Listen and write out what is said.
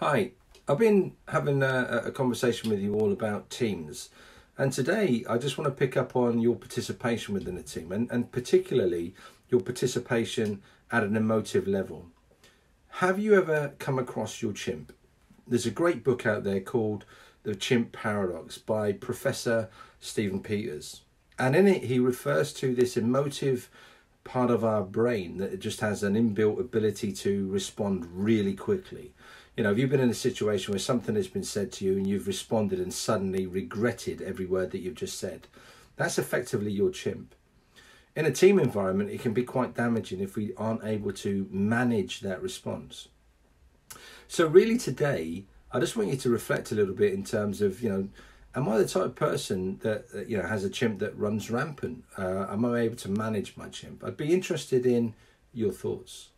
Hi, I've been having a, a, conversation with you all about teams, and today I just want to pick up on your participation within a team, and, and particularly your participation at an emotive level. Have you ever come across your chimp? There's a great book out there called The Chimp Paradox by Professor Stephen Peters, and in it he refers to this emotive part of our brain that just has an inbuilt ability to respond really quickly. You know, have you been in a situation where something has been said to you and you've responded and suddenly regretted every word that you've just said? That's effectively your chimp. In a team environment, it can be quite damaging if we aren't able to manage that response. So, really, today, I just want you to reflect a little bit in terms of, you know, am I the type of person that, you know has a chimp that runs rampant? Uh, am I able to manage my chimp? I'd be interested in your thoughts.